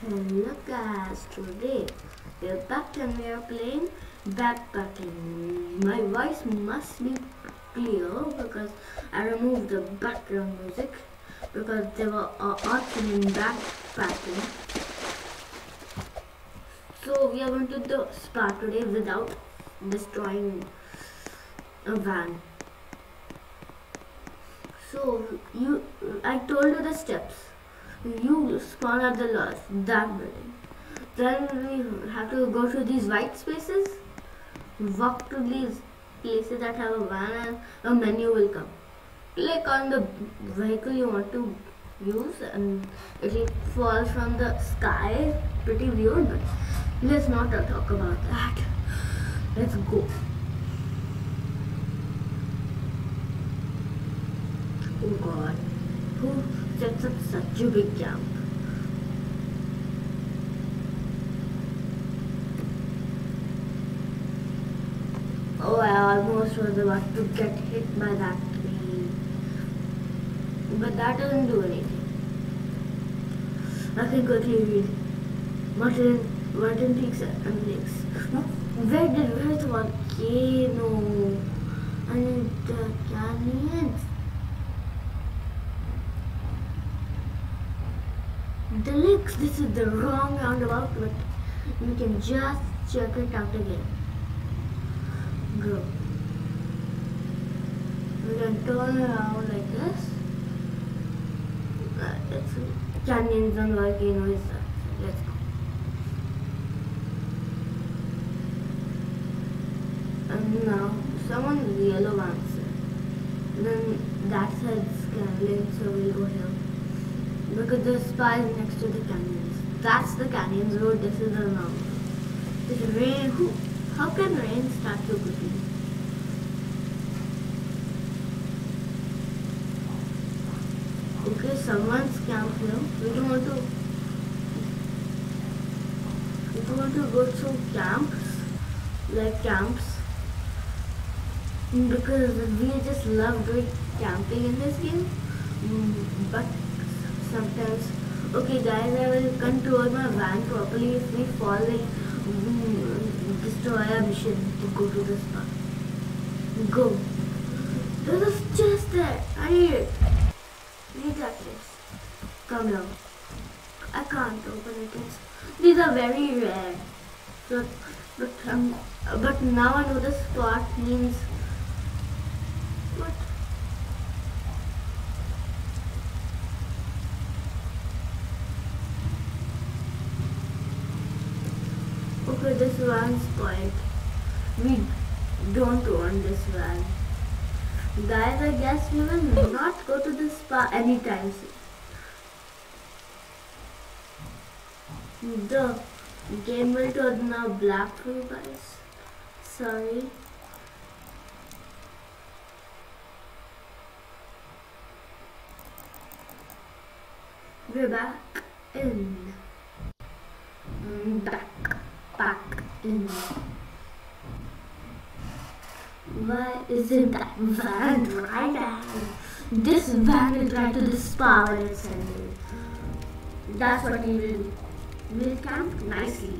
Hello guys, today we're back and we are playing backpacking. My voice must be clear because I removed the background music because they were uh, awesome in backpacking. So we are going to the spa today without destroying a van. So you, I told you the steps you spawn at the last that building. Then we have to go to these white spaces. Walk to these places that have a van and a menu will come. Click on the vehicle you want to use and it will fall from the sky. Pretty weird but let's not talk about that. Let's go. Oh god. Who sets up such a big jump. Oh, I almost was about to get hit by that tree. But that doesn't do anything. I can quickly read. Martin, Martin Peaks and Lakes. Where did, where's the volcano? And the canyons. The links this is the wrong roundabout but you can just check it out again. Go. We can turn around like this. Uh, it's canyons and volcanoes let's go. And now someone's yellow answer. Then that says scanning so we'll go here because the spa is next to the canyons. That's the canyons road, this is the. This rain, how can rain start so quickly? Okay, someone's camp here. We don't want to, we don't want to go to camps, like camps. Because we just love doing camping in this game. Mm, but sometimes. Okay guys, I will control my van properly if we fall like mm, destroy a mission to go to the spa. Go. This is just there. I need it. Need that place. Come down. I can't open it. It's, these are very rare. So, but um, but now I know the spot means what Van's spoiled. We don't want this van. Guys, I guess we will not go to the spa anytime soon. The game will turn now black for you guys. Sorry. We're back in. Mm, back back in. Mm-hmm. Why isn't that van right now? This van will drive to the spa when it's ending. That's what we will. We'll camp nicely.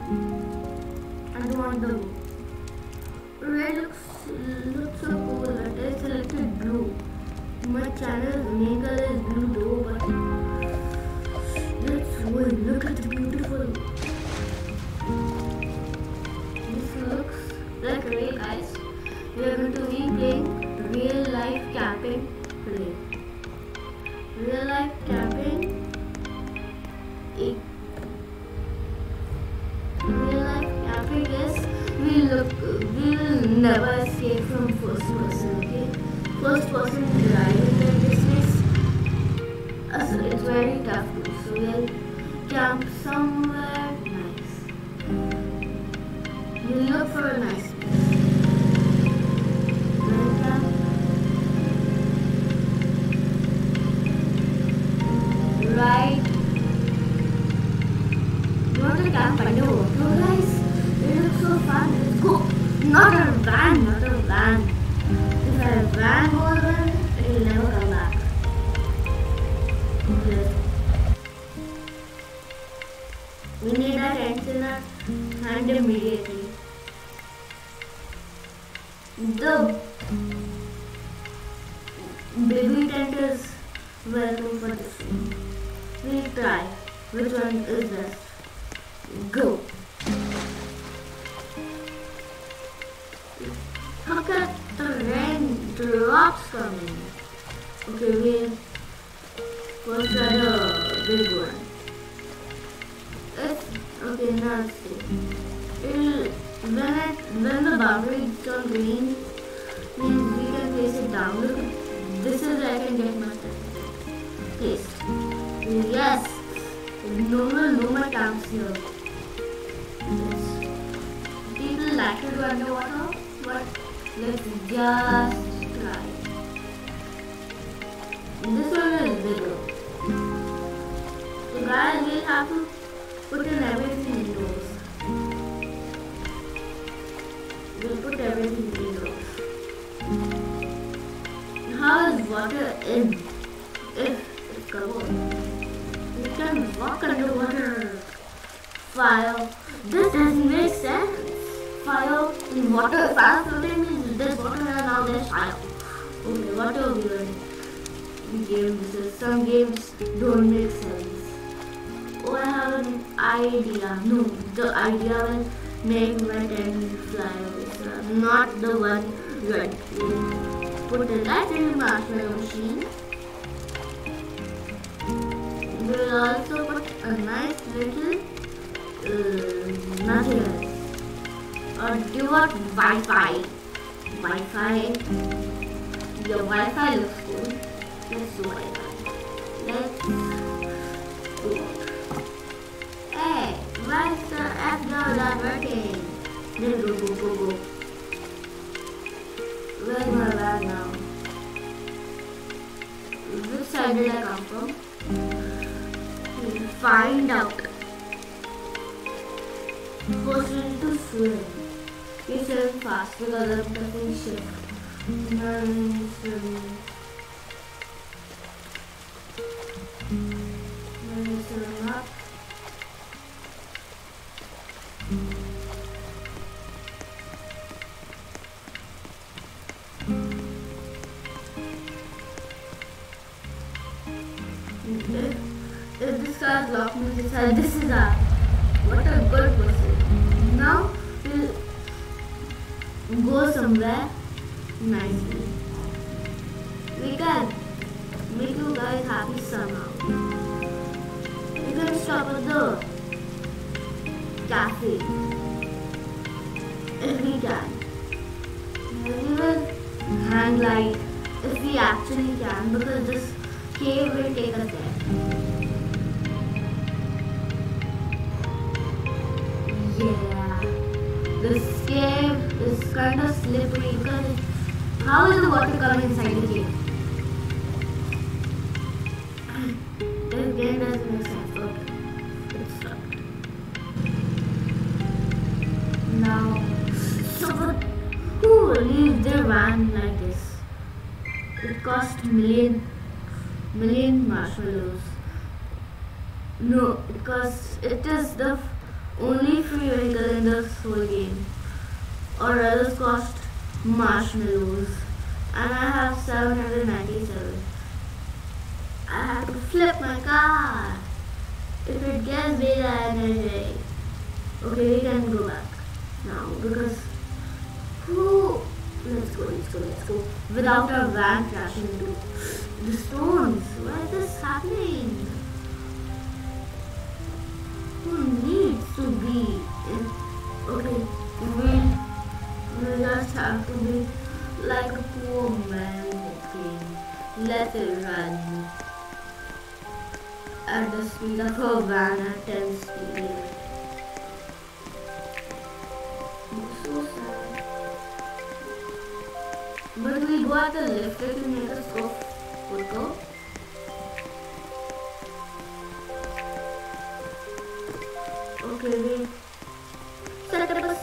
I don't want the red looks, looks so cool, but I selected blue. My channel name is blue though, camping today. Real life camping. Real life camping is we look we will never escape from first person. Okay, first person driving in this is it's very tough. So we'll camp somewhere nice. You look for a nice this. We'll try. Which one is best? Go. Look at the rain drops coming. Okay, we'll first try the big one. It's okay, now see. It'll, when it when the boundary turn green, means we can place it down. This is where I can get my placed. Yes, no one, no one counts here. Yes. People like to do underwater, but let's just try. This one is bigger. So guys, we'll have to put in everything indoors. We'll put everything indoors. How is water in? We can walk underwater. Fire. This doesn't make sense. Fire in water. Fire floating means there's water and now there's fire. Okay, what are weird games? Some games don't make sense. Oh, I have an idea. No, the idea will make my tent fly. Not the one you put the light in the marshmallow machine. We'll also put a nice little uh, nothing. Or do want Wi-Fi? Wi-Fi. Your Wi-Fi looks good. Let's do Wi-Fi. Let's do. Hey, why is the app not working? Then go, go, go, go. Where's my bag now? Which side did I come from? Find out. Person to swim. You swim fast because I'm pressing shift. Then swim. Then swim up. If, if this is locked, means it's this is our. What a good person. Now we'll go somewhere nicely. We can make you guys happy somehow. We can stop at the cafe. If we can. We will hang glide if we actually can because this cave will take us there. Cave is kind of slippery how is the water coming inside the cave? This game doesn't make sense. Okay. It's stuck. Now, so but who will leave their van like this? It cost million, million marshmallows. No, because it is the only free vehicle in this whole game. Or others cost marshmallows. And I have 797. I have to flip my car. If it gets beta energy. Okay, we can go back now because who let's go, let's go, let's go. Without our van crashing into the stones. Why is this happening? Who needs to be in okay, we we just have to be like a poor man walking. Let it run at the speed of a van at 10 speed. So sad. But we go the lift will make us go quicker. Okay, wait. Set up a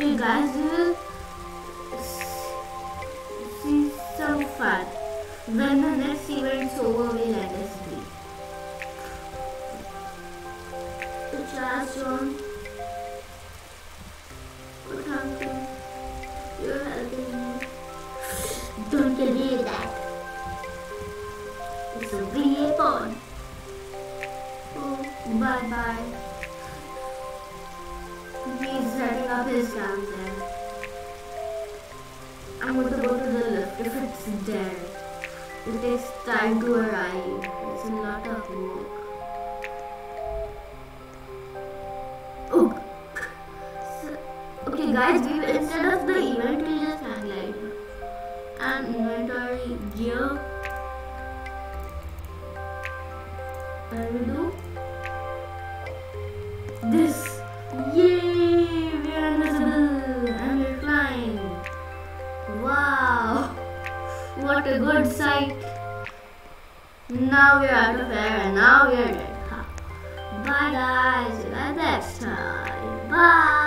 Okay, guys, see some fun. When the next event's over, we'll let us be. on. What happened? You're helping me. Don't near that. It's a VA pawn. Oh, bye bye. Up his camp there. I'm going to go to the lift if it's there. It takes time to arrive. It's a lot of work. Oh. Okay guys, we instead of the event we just hang glide and inventory gear. What we do? Now we're out of air and now we're dead. Bye guys. See you next time. Bye.